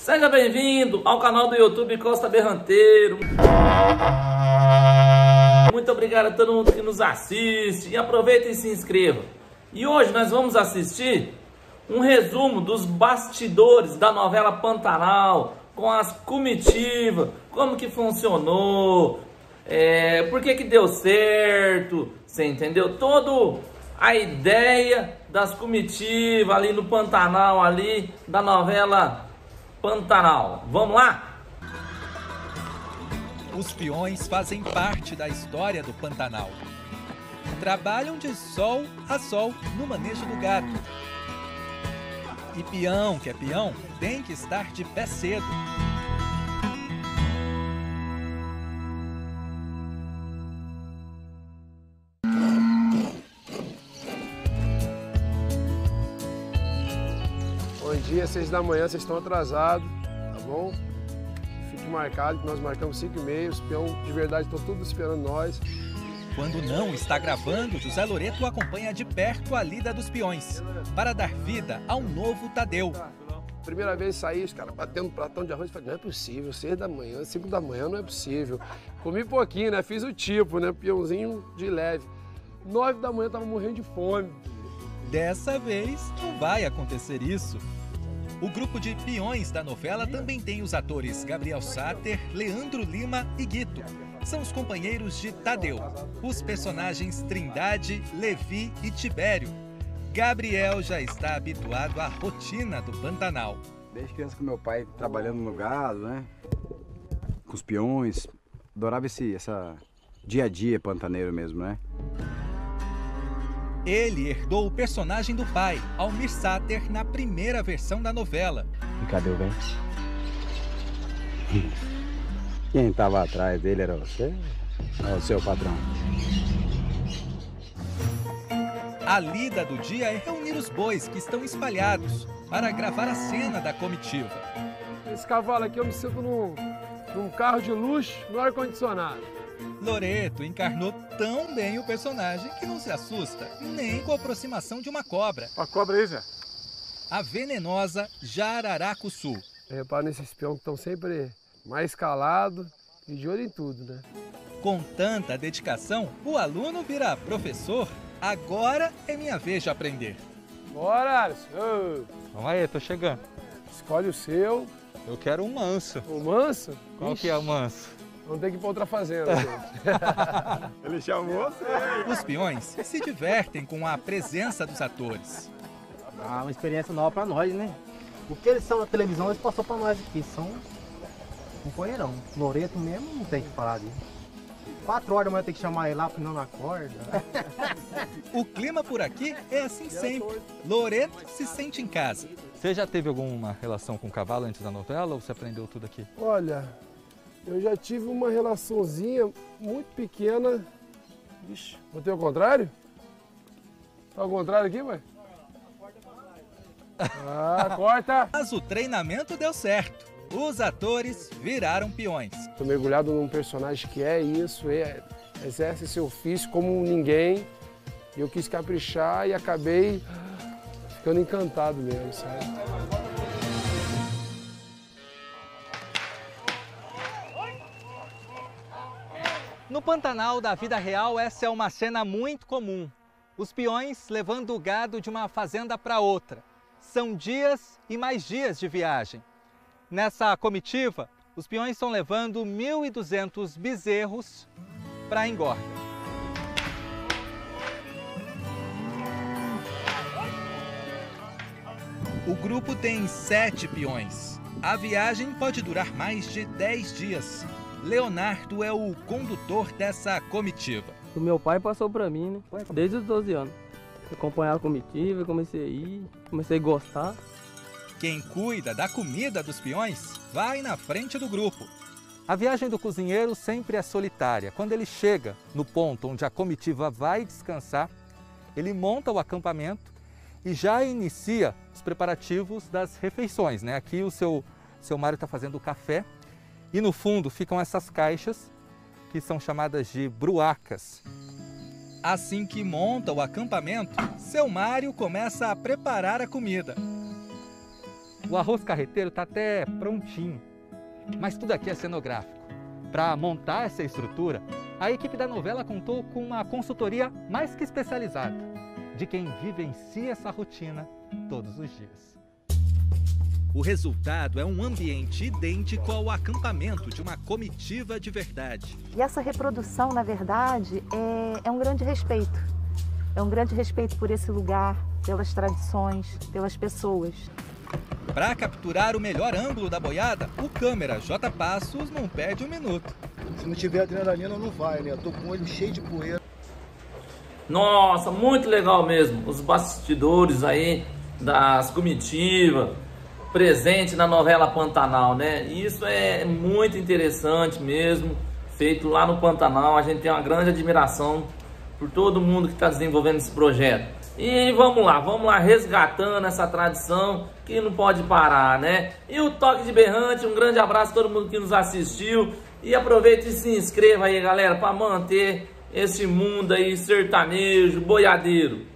Seja bem-vindo ao canal do YouTube Costa Berranteiro. Muito obrigado a todo mundo que nos assiste e aproveita e se inscreva. E hoje nós vamos assistir um resumo dos bastidores da novela Pantanal, com as comitivas, como que funcionou, é, por que que deu certo, você entendeu? Todo a ideia das comitivas ali no Pantanal, ali da novela Pantanal. Vamos lá? Os peões fazem parte da história do Pantanal. Trabalham de sol a sol no manejo do gado. E peão que é peão tem que estar de pé cedo. Dia, seis da manhã, vocês estão atrasados, tá bom? Fique marcado que nós marcamos 5 e meia, os peão de verdade estão todos esperando nós. Quando não está gravando, José Loreto acompanha de perto a lida dos peões para dar vida ao novo Tadeu. Primeira vez saí, os caras batendo um pratão de arroz, falei, não é possível, seis da manhã, cinco da manhã não é possível. Comi pouquinho, né? Fiz o tipo, né? Peãozinho de leve. Nove da manhã tava morrendo de fome. Dessa vez não vai acontecer isso. O grupo de peões da novela também tem os atores Gabriel Sater, Leandro Lima e Guito. São os companheiros de Tadeu, os personagens Trindade, Levi e Tibério. Gabriel já está habituado à rotina do Pantanal. Desde criança com meu pai trabalhando no gado, né? Com os peões. Adorava esse essa dia a dia pantaneiro mesmo, né? Ele herdou o personagem do pai, Almir Sater, na primeira versão da novela. E cadê o vento? Quem estava atrás dele era você? Ou o seu patrão? A lida do dia é reunir os bois que estão espalhados para gravar a cena da comitiva. Esse cavalo aqui eu me sinto num, num carro de luxo no ar-condicionado. Loreto encarnou tão bem o personagem que não se assusta nem com a aproximação de uma cobra, A cobra aí, Zé. a venenosa Jararacuçu. Repara nesses peões que estão sempre mais calados e de olho em tudo, né? Com tanta dedicação, o aluno vira professor. Agora é minha vez de aprender. Bora, Alisson. Vamos aí, tô chegando. escolhe o seu. Eu quero um manso. O manso? Qual que é o manso? Vamos ter que ir pra outra fazenda. Ele chamou você. Os peões se divertem com a presença dos atores. Ah, uma experiência nova pra nós, né? O que eles são na televisão, eles passou pra nós aqui. São um companheirão. Loreto mesmo não tem que falar disso. Quatro horas da manhã tem que chamar ele lá, porque não acorda. O clima por aqui é assim sempre. Loreto se sente em casa. Você já teve alguma relação com o cavalo antes da novela ou você aprendeu tudo aqui? Olha, eu já tive uma relaçãozinha muito pequena. Ixi, botei ao contrário? Tá ao contrário aqui, mãe? Ah, corta! Mas o treinamento deu certo. Os atores viraram peões. Tô mergulhado num personagem que é isso, é, exerce seu ofício como ninguém. E eu quis caprichar e acabei ficando encantado mesmo, sabe? No Pantanal da vida real, essa é uma cena muito comum. Os peões levando o gado de uma fazenda para outra. São dias e mais dias de viagem. Nessa comitiva, os peões estão levando 1.200 bezerros para a engorda. O grupo tem sete peões. A viagem pode durar mais de 10 dias. Leonardo é o condutor dessa comitiva. O meu pai passou pra mim, né? Desde os 12 anos. Eu acompanhava a comitiva, comecei a ir, comecei a gostar. Quem cuida da comida dos peões vai na frente do grupo. A viagem do cozinheiro sempre é solitária. Quando ele chega no ponto onde a comitiva vai descansar, ele monta o acampamento e já inicia os preparativos das refeições. Né? Aqui o seu, seu Mário está fazendo o café e no fundo ficam essas caixas que são chamadas de bruacas. Assim que monta o acampamento, seu Mário começa a preparar a comida. O arroz carreteiro está até prontinho, mas tudo aqui é cenográfico. Para montar essa estrutura, a equipe da novela contou com uma consultoria mais que especializada, de quem vivencia essa rotina todos os dias. O resultado é um ambiente idêntico ao acampamento de uma comitiva de verdade. E essa reprodução, na verdade, é, é um grande respeito. É um grande respeito por esse lugar, pelas tradições, pelas pessoas. Para capturar o melhor ângulo da boiada, o câmera J Passos não perde um minuto. Se não tiver adrenalina, não vai, né? Eu tô com o olho cheio de poeira. Nossa, muito legal mesmo. Os bastidores aí das comitivas, presente na novela Pantanal, né? Isso é muito interessante mesmo, feito lá no Pantanal. A gente tem uma grande admiração por todo mundo que está desenvolvendo esse projeto. E vamos lá, vamos lá resgatando essa tradição que não pode parar, né? E o Toque de Berrante, um grande abraço a todo mundo que nos assistiu. E aproveite e se inscreva aí, galera, para manter esse mundo aí sertanejo, boiadeiro.